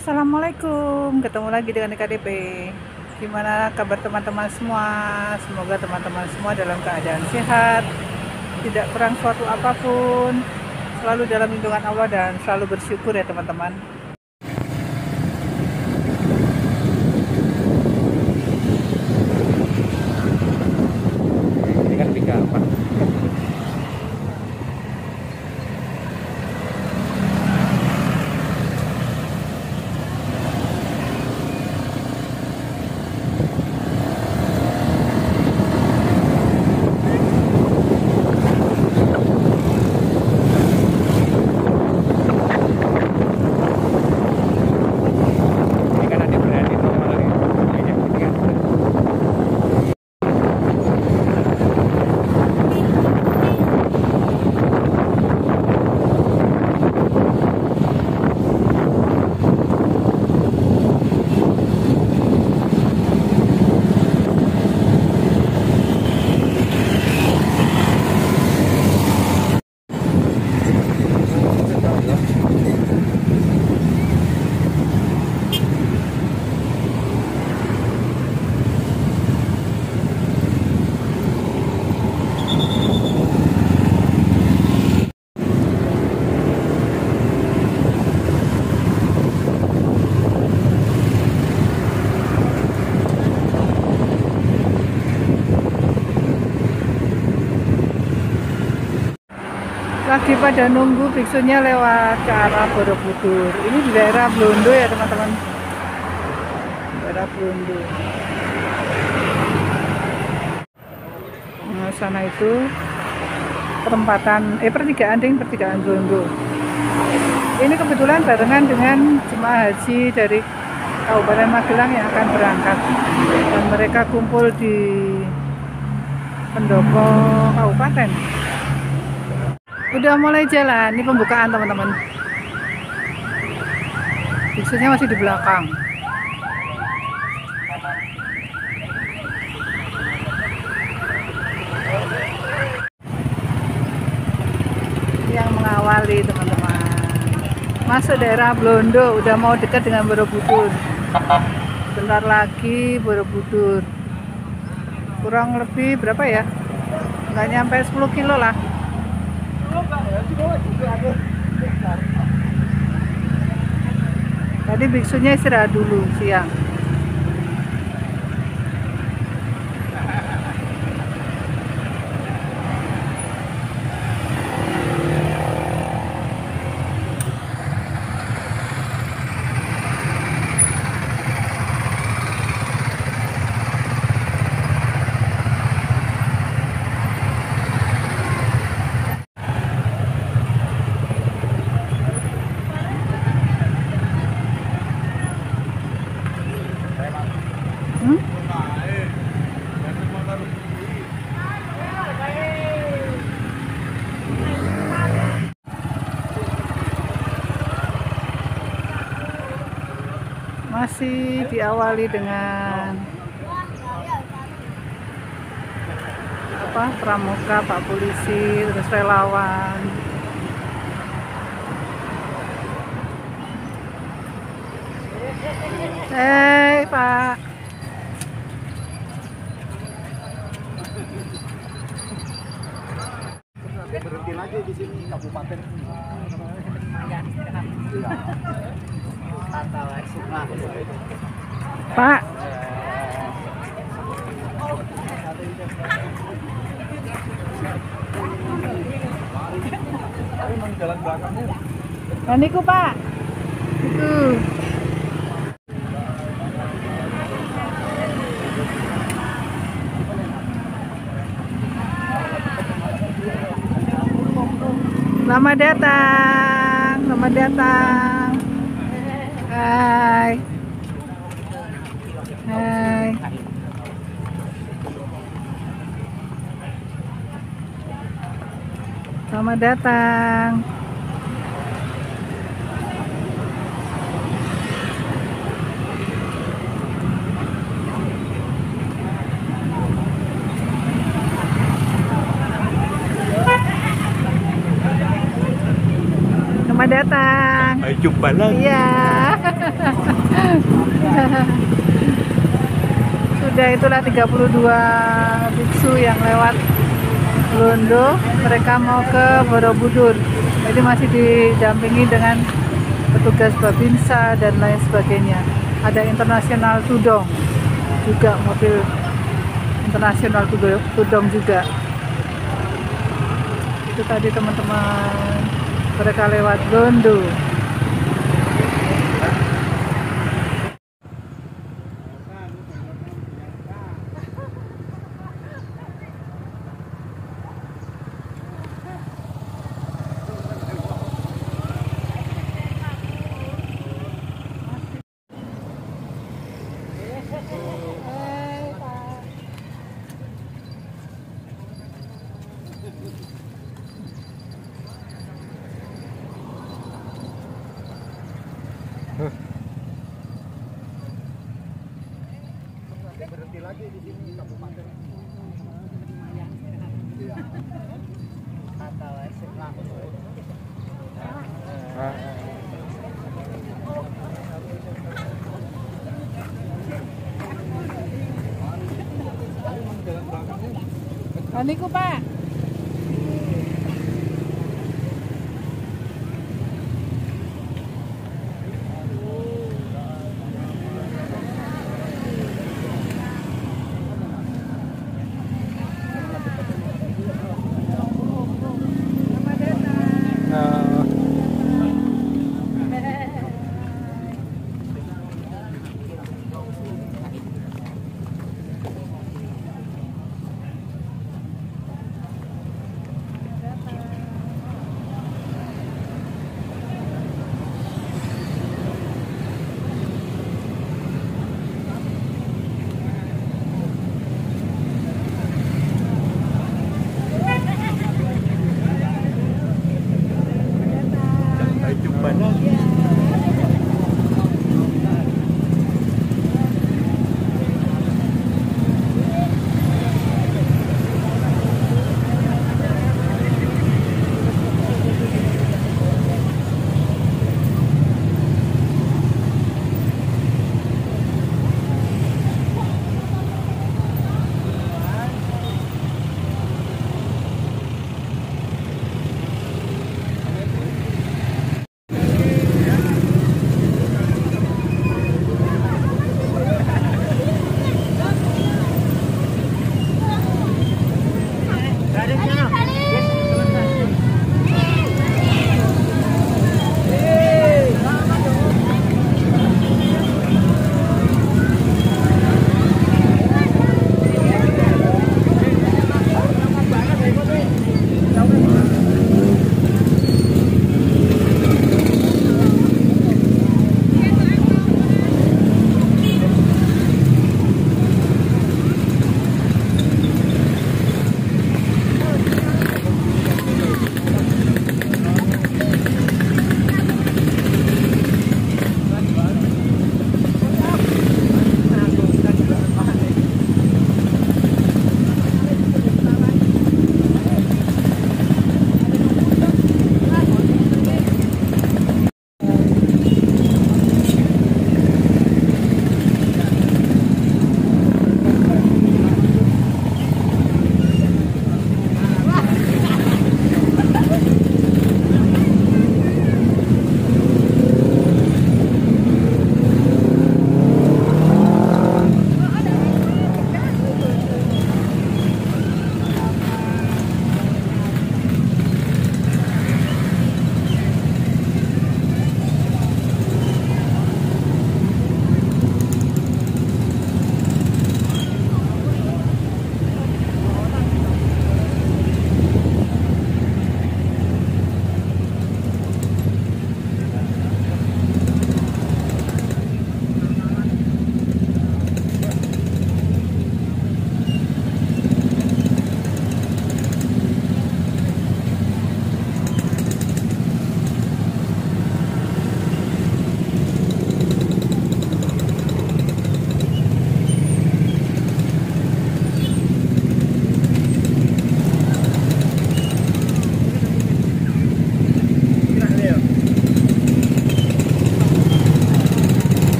Assalamualaikum, ketemu lagi dengan KDP. Gimana kabar teman-teman semua? Semoga teman-teman semua dalam keadaan sehat, tidak kurang suatu apa pun, selalu dalam lindungan Allah dan selalu bersyukur ya teman-teman. Ini kan tiga apa? Ini kan ada berani normal ya. Ini kan Lagi pada nunggu biksunya lewat ke arah Borobudur. Ini di daerah Blondo ya teman-teman. Daerah Blondo. Nah, sana itu perempatan, eh pertigaan ding, pertigaan Blondo. Ini kebetulan barengan dengan jemaah haji dari Kabupaten Magelang yang akan berangkat dan mereka kumpul di pendopo kabupaten. Udah mulai jalan, ini pembukaan teman-teman. Biksunya masih di belakang. Yang mengawali teman-teman. Masuk daerah Blondo, udah mau dekat dengan Borobudur. Bentar lagi Borobudur. Kurang lebih berapa ya? Nggak nyampe 10 kilo lah. Tadi biksunya istirahat dulu siang. Masih diawali dengan apa pramuka, Pak Polisi, terus relawan. Hei Pak. berhenti lagi di sini kabupaten. Pak. Nah, niku Pak. Itu. Selamat datang, selamat datang. Hai. Selamat datang. Selamat datang. Sampai jumpa lagi. Iya. Sudah itulah 32 biksu yang lewat Londo mereka mau ke Borobudur. Jadi masih didampingi dengan petugas Babinsa dan lain sebagainya. Ada internasional Tudong juga mobil internasional Tudong, juga. Itu tadi teman-teman. Mereka lewat Londo Oh, niku Pak. Nah,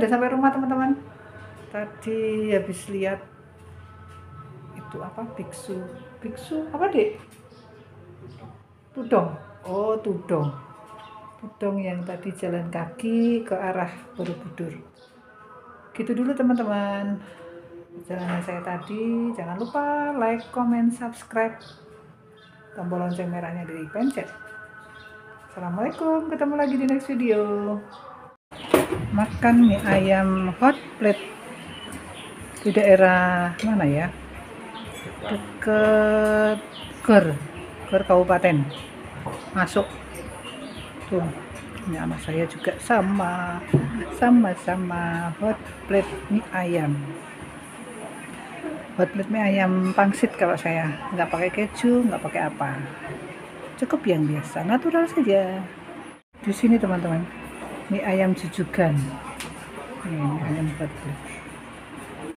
udah sampai rumah teman-teman. Tadi habis lihat itu apa biksu. Biksu apa dek tudong. Oh tudong. Tudong yang tadi jalan kaki ke arah Borobudur. Gitu dulu teman-teman. Perjalanan saya tadi jangan lupa like comment subscribe. Tombol lonceng merahnya dipencet Assalamualaikum ketemu lagi di next video makan mie ayam hot plate di daerah mana ya? Deket Ger Ger Kabupaten. Masuk. Tuh ini anak saya juga sama sama-sama hot plate mie ayam. Hot plate mie ayam pangsit kalau saya. Nggak pakai keju nggak pakai apa. Cukup yang biasa natural saja. Di sini teman-teman mie ayam jujugan. Ini ayam plate